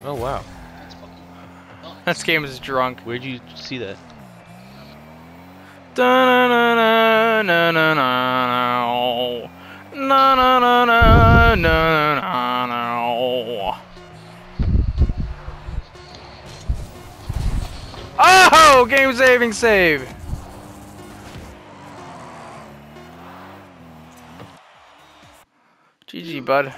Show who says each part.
Speaker 1: Oh wow.
Speaker 2: That's fucking.
Speaker 3: This game is drunk.
Speaker 1: Where'd you see that?
Speaker 3: Oh! Game saving save! GG, bud.